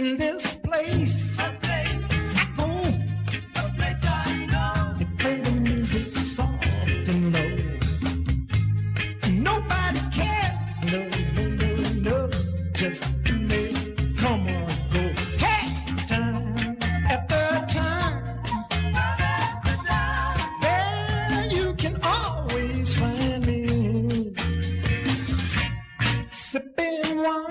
in this place. A place I go. A place I know. They play the music soft and low. Nobody cares. No, no, no, no. Just me. Come on, go. Hey! Time. After time. There you can always find me. Sipping wine.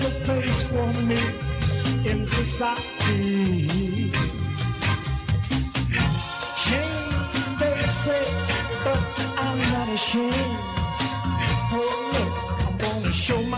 no place for me in society. Shame, they say, but I'm not ashamed. Oh, look, I'm gonna show my